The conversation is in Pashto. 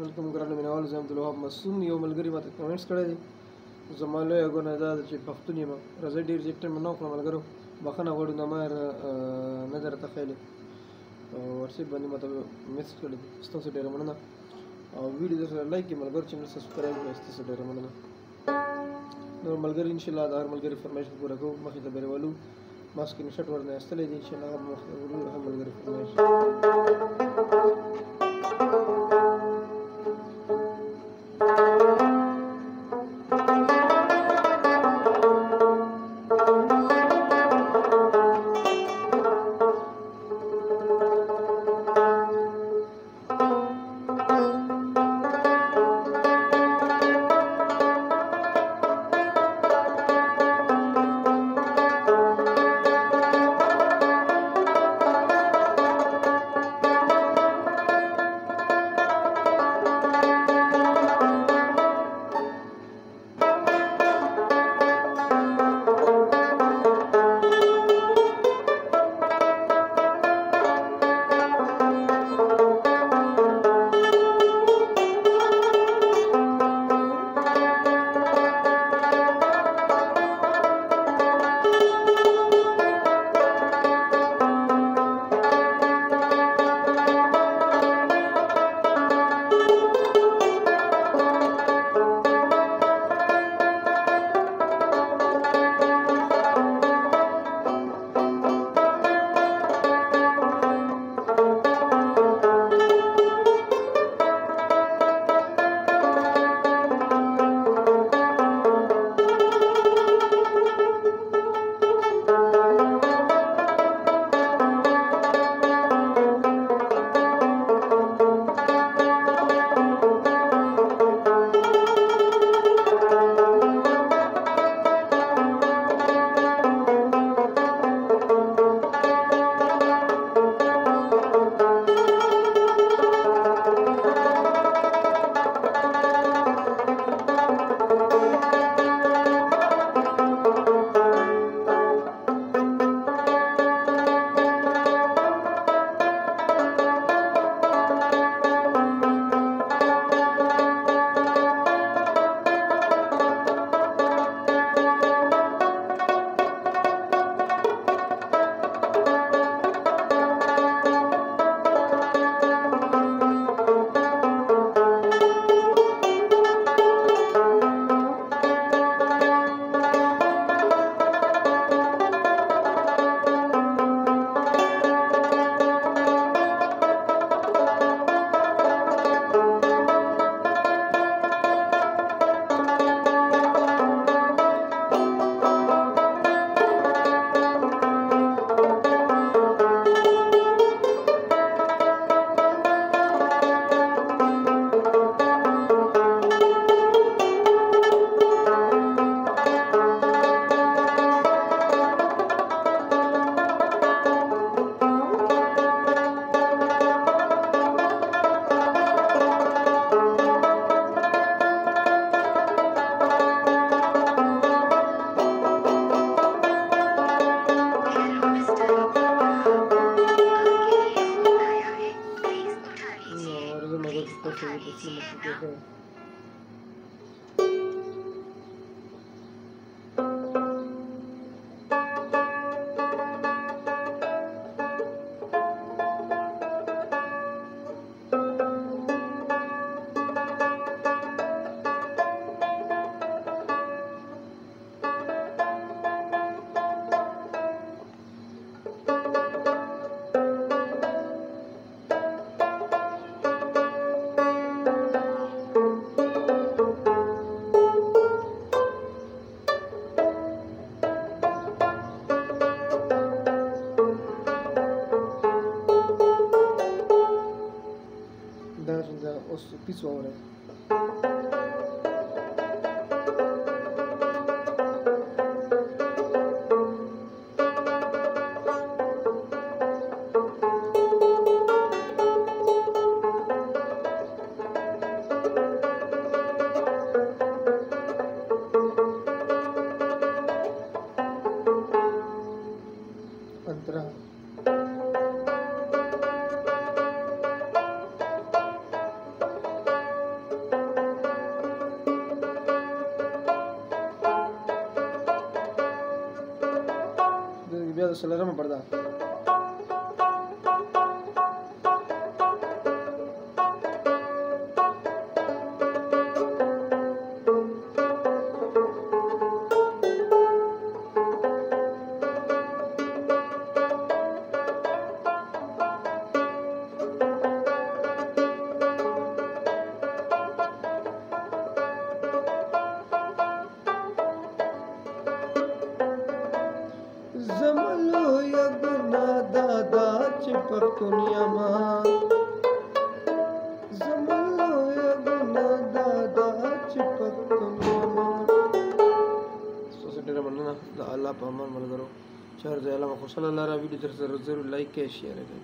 ویلکم ګرانو مینوالو زه عبدالوهاب مسعود یو ملګري ماته کمنټس کړی دی زما لویه ګناه دا ده چې پښتون یم راځه ډېر زیات ټایم نه وکړم ملګرو بښنه غواړم زما نه درته خیلی ورسې باندې ماته میسج کړی دی ستاسو ډېره مننه او ویډیو درسره لایک کړئ ملګرو چینل سبسکرایب کړئ ستاسو ډېره مننه نور ملګري انشاءالله د هر ملګري فرمایش پوره کوو مخې ته بیرولو ما سکرین شاټ ورنه ایستلی دی انشاءالله هغه مخې ته ورولو هر ملګري فرمایش 好一些了。दस उस पीस और है சலரமப்படுதா پښتونیاما زموږ لویه ګناه دا ده چې پښتونیاما ستاسو ډېره مننه د الله په امان ملګرو چې هر ځای علم خوشحاله لاره ویډیو تر سره ضرور لایک کړئ شیر کړئ